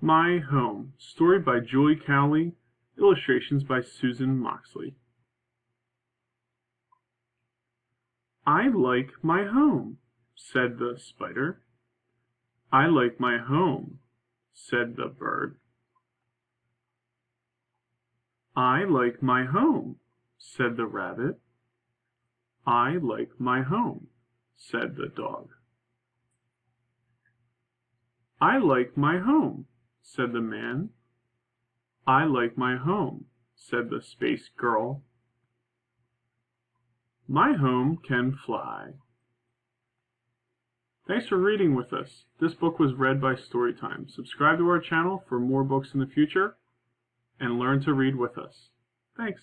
My Home. Story by Joy Cowley. Illustrations by Susan Moxley. I like my home, said the spider. I like my home, said the bird. I like my home, said the rabbit. I like my home, said the dog. I like my home, said the man. I like my home, said the space girl. My home can fly. Thanks for reading with us. This book was read by Storytime. Subscribe to our channel for more books in the future and learn to read with us. Thanks.